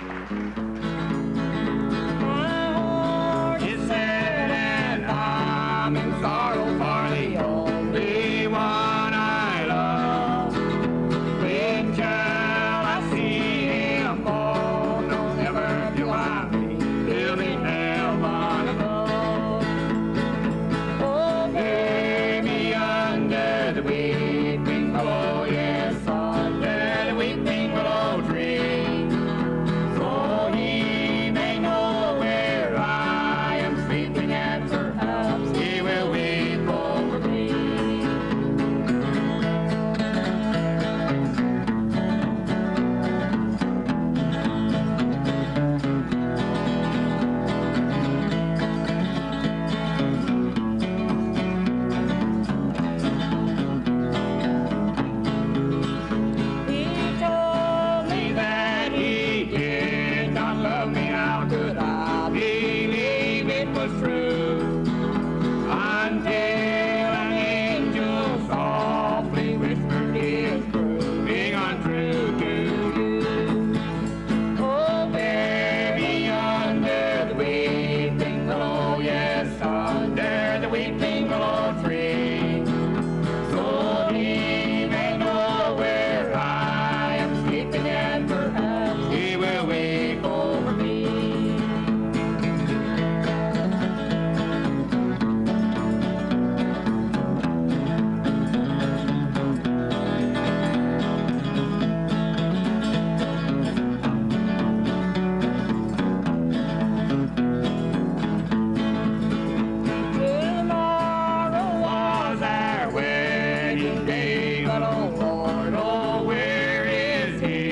Mm-hmm. He